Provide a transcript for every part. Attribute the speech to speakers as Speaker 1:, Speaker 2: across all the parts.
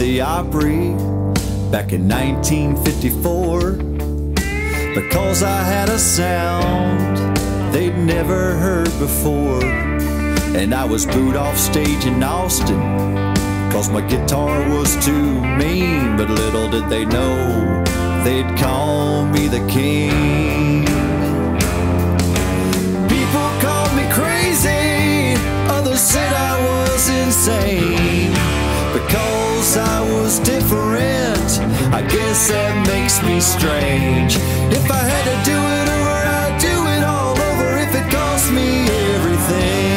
Speaker 1: the Opry back in 1954 because I had a sound they'd never heard before. And I was booed off stage in Austin cause my guitar was too mean. But little did they know they'd call me the king. Was different. I guess that makes me strange. If I had to do it over, I'd do it all over if it cost me everything.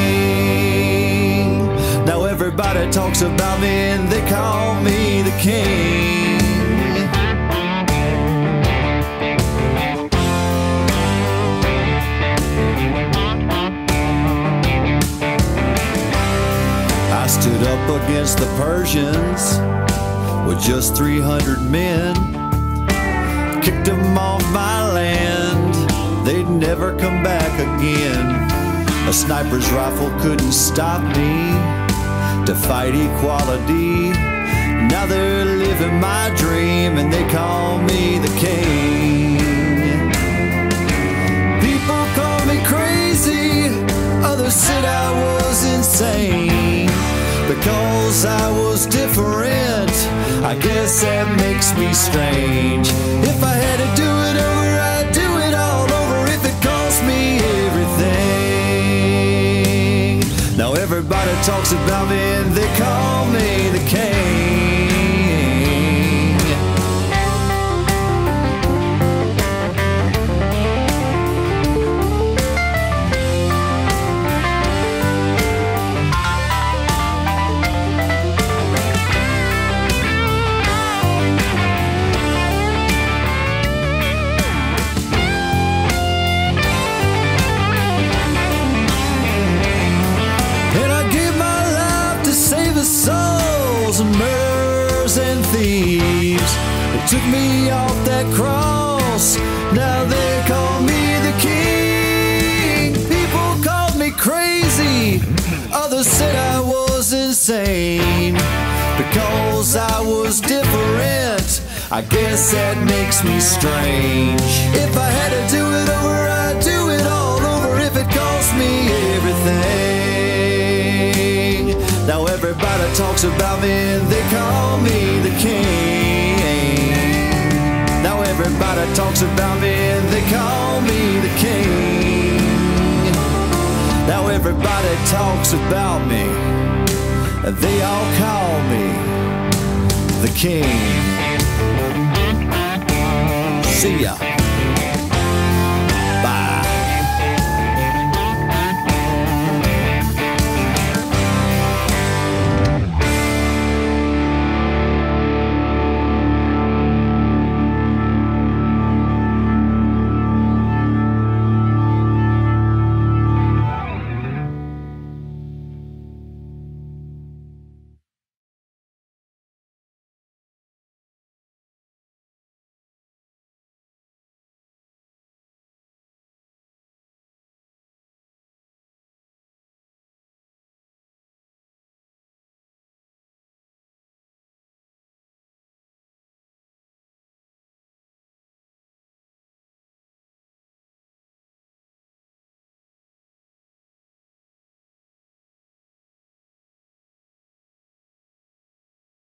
Speaker 1: Now everybody talks about me and they call me the king. I stood up against the Persians with just 300 men. Kicked them off my land, they'd never come back again. A sniper's rifle couldn't stop me to fight equality. Now they're living my dream and they call me the king. People call me crazy, others was insane because I was different. I guess that makes me strange. If I had to do it over, I'd do it all over if it cost me everything. Now everybody talks about me and they call me the king. Took me off that cross, now they call me the king. People called me crazy, others said I was insane. Because I was different, I guess that makes me strange. If I had to do it over, I'd do it all over if it cost me everything. Now everybody talks about me they call me the king. Everybody talks about me and they call me the king. Now everybody talks about me and they all call me the king. See ya.